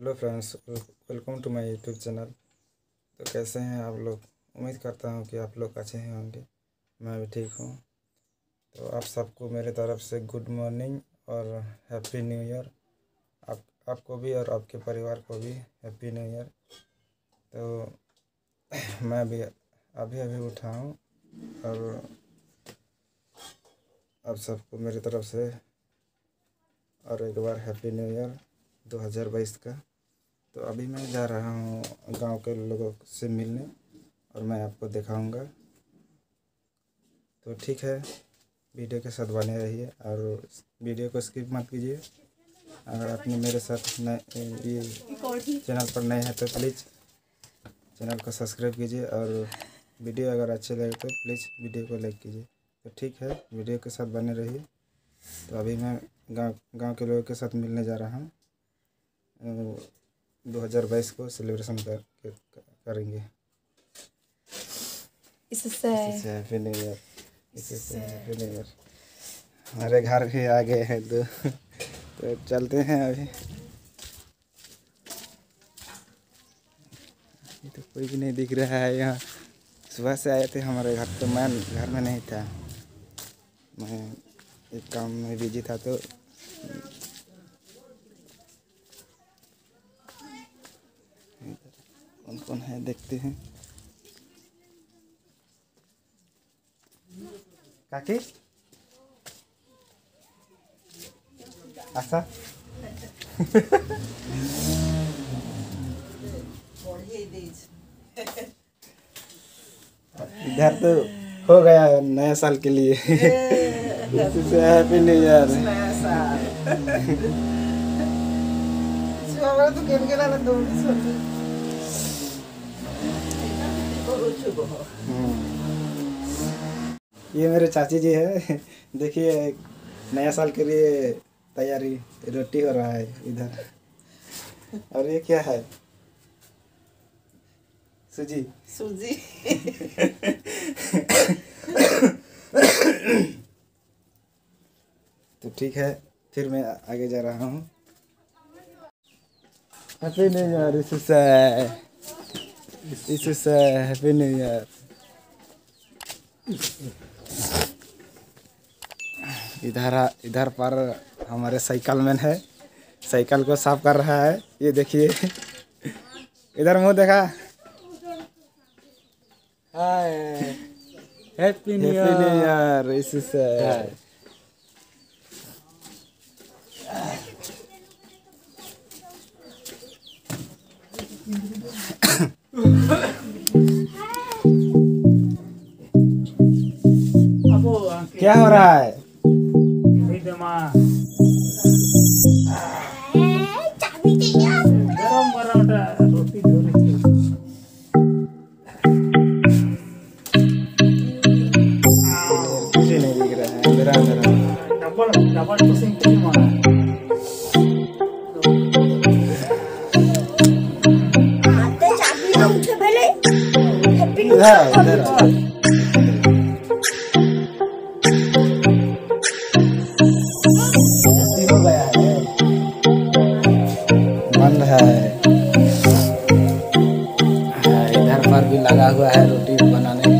Hello friends welcome to my YouTube channel तो कैसे हैं आप लोग? उम्मीद करता हूँ कि आप लोग अच्छे हैं होंगे। मैं भी ठीक हूँ। तो आप सबको मेरे तरफ़ से गुड मॉर्निंग और हैप्पी न्यू ईयर आप, आपको भी और आपके परिवार को भी हैप्पी न्यू ईयर तो मैं भी अभी अभी उठा हूँ और आप सबको मेरी तरफ़ से और एक बार हैप्पी न्यू ईयर 2022 का। तो अभी मैं जा रहा हूँ गाँव के लोगों से मिलने और मैं आपको दिखाऊँगा। तो ठीक है, वीडियो के साथ बने रहिए और वीडियो को स्किप मत कीजिए। अगर आपने मेरे साथ नए, ये चैनल पर नए हैं तो प्लीज़ चैनल को सब्सक्राइब कीजिए और वीडियो अगर अच्छे लगे तो प्लीज़ वीडियो को लाइक कीजिए। तो ठीक है, वीडियो के साथ बने रहिए। तो अभी मैं गाँव गाँव के लोगों के साथ मिलने जा रहा हूँ। दो हज़ार बाईस को सेलिब्रेशन कर, करेंगे। इससे हैप्पी न्यू ईयर इससे हैप्पी न्यू ईयर हमारे घर भी आ गए हैं दो। तो चलते हैं अभी। ये तो कोई भी नहीं दिख रहा है यहाँ। सुबह से आए थे हमारे घर तो मैं घर में नहीं था। मैं एक काम में बिज़ी था तो कौन कौन है, देखते हैं। काकी? आशा? इधर तो हो गया नया साल के लिए। Happy new year. तो गेम गेला ना सोडली ये मेरे चाची जी है। देखिए नया साल के लिए तैयारी रोटी हो रहा है इधर। और ये क्या है? सूजी। सुजी। तो ठीक है फिर मैं आगे जा रहा हूँ। हैप्पी न्यू ईयर इससे इससे हैप्पी न्यू ईयर इधर इधर पर हमारे साइकिल मैन है। साइकिल को साफ़ कर रहा है। ये देखिए। इधर मुँह देखा। Hi. Happy happy new year इससे अबो क्या हो रहा है? इधर इधर हो गया है बंद है। हाँ, इधर पर भी लगा हुआ है रोटी बनाने।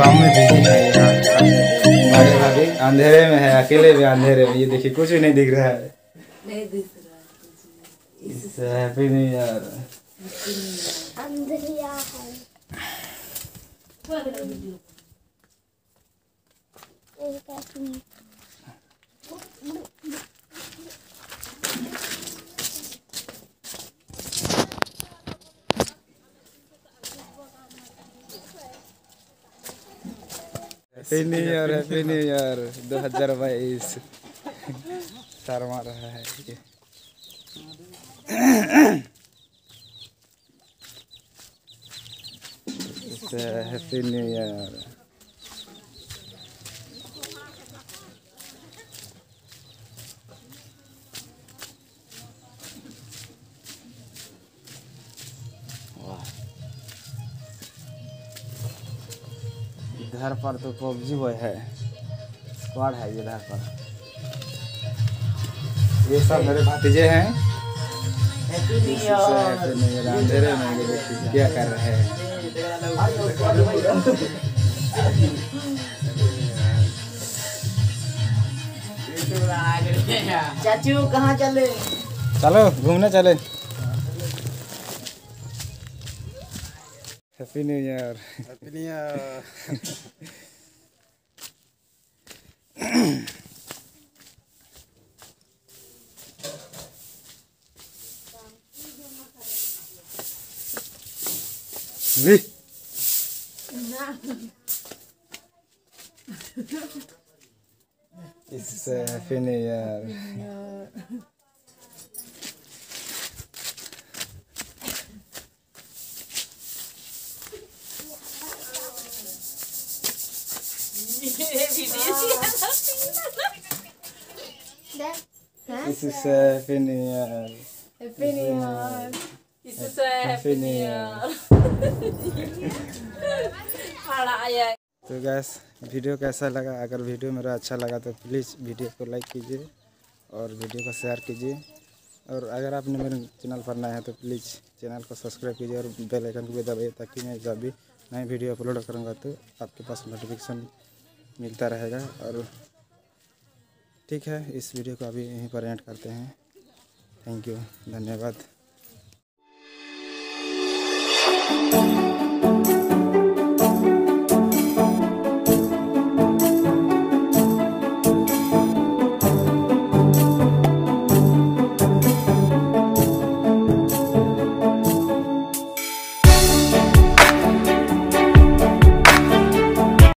काम में बिज़ी है यार। हमारे भाभी अंधेरे में है अकेले भी अंधेरे में। ये देखिए कुछ भी नहीं दिख रहा है। नहीं दिख रहा है हैप्पी न्यू ईयर अंधेरिया है। Happy new year happy new year दो हज़ार बाईस। शर्मा रहा है हैप्पी न्यू ईयर इधर पर तो पबजी बॉय है। स्क्वाड है इधर पर। ये सब मेरे भतीजे हैं। अंधेरे में क्या कर रहे हैं? चाचू कहाँ चले चलो घूमने चले। Happy New Year. Happy New Year. Wie? it's uh, Happy New Year. Happy new year इससे हैप्पी न्यू ईयर पढ़ाया तो गैस वीडियो कैसा लगा? अगर वीडियो मेरा अच्छा लगा तो प्लीज़ वीडियो को लाइक कीजिए और वीडियो को शेयर कीजिए। और अगर आपने मेरे चैनल पर नया है तो प्लीज़ चैनल को सब्सक्राइब कीजिए और बेल आइकन को भी दबाइए ताकि मैं जब भी नई वीडियो अपलोड करूँगा तो आपके पास नोटिफिकेशन मिलता रहेगा। और ठीक है इस वीडियो को अभी यहीं पर एंड करते हैं। थैंक यू धन्यवाद।